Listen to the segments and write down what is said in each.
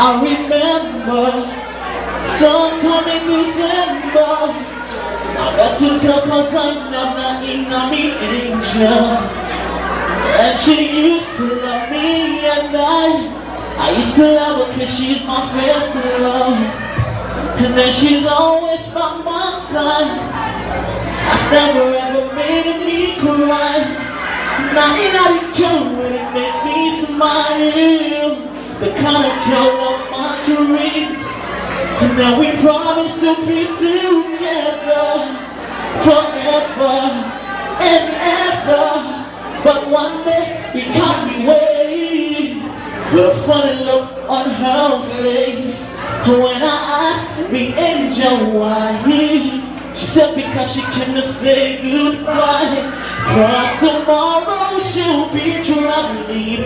I remember. Sometime in December I got to go cause I'm not angel And she used to love me and I I used to love her cause she's my first love. And then she's always by my side. I never ever made me cry. Now ain't I the girl when it make me smile The kind of girl of my dreams And now we promise to be together Forever and ever. But one day he caught me waiting. With a funny look on her face. When I asked the angel why she said because she cannot say goodbye. Cause the she'll traveling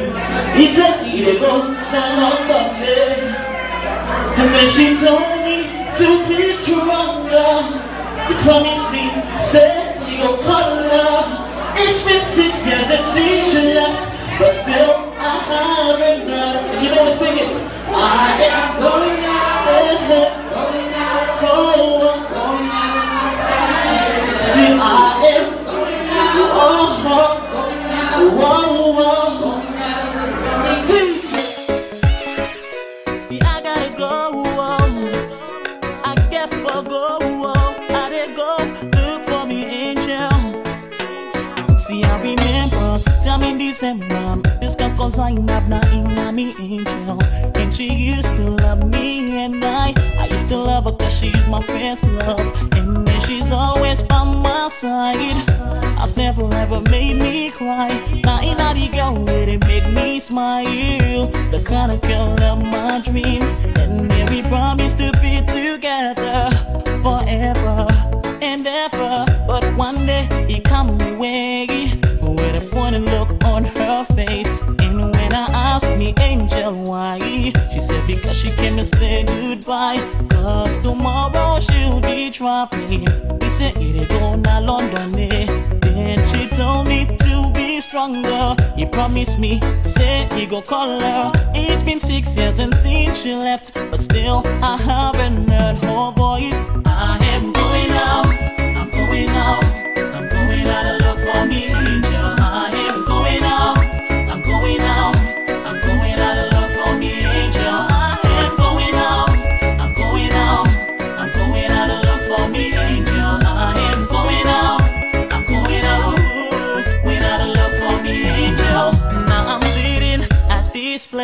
He said he go not long Monday And then she told me to be stronger He promised me, said call her It's been six years and she sometime in December. This girl called Zainab, now in me angel. And she used to love me, and I, I used to love her cause she's my first love. And then she's always by my side. I've never ever made me cry. Not the girl they make me smile. The kind of girl of my dreams. And then we promise to be together forever and ever. But one day he come away to say goodbye. Cause tomorrow she'll be traveling. He said it go na London eh. Then she told me to be stronger. He promised me, said he go call her. It's been six years since she left, but still I haven't heard her voice.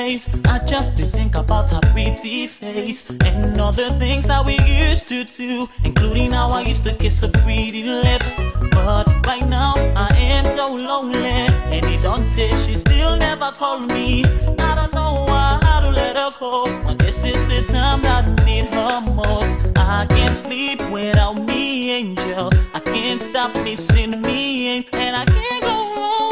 Place. I just think about her pretty face and all the things that we used to do, including how I used to kiss her pretty lips. But right now I am so lonely, and it don't take. She still never called me. I don't know why, how to let her go when this is the time that I need her most. I can't sleep without me, angel. I can't stop missing me, and I can't go on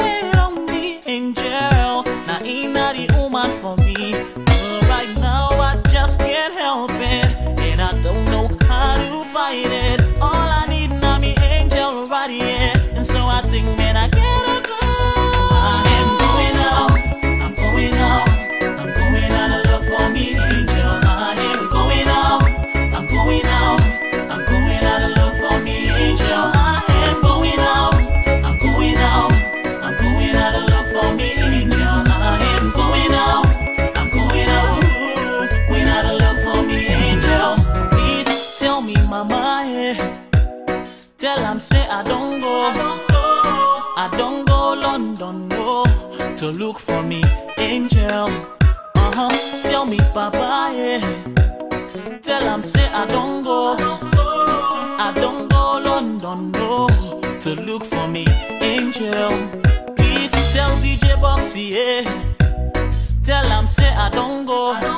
to look for me, angel. Uh huh. Tell me, papa, yeah. Tell am say I don't go, I don't go London, no, to look for me, angel. Please tell DJ Boxy, yeah. Tell am say I don't go.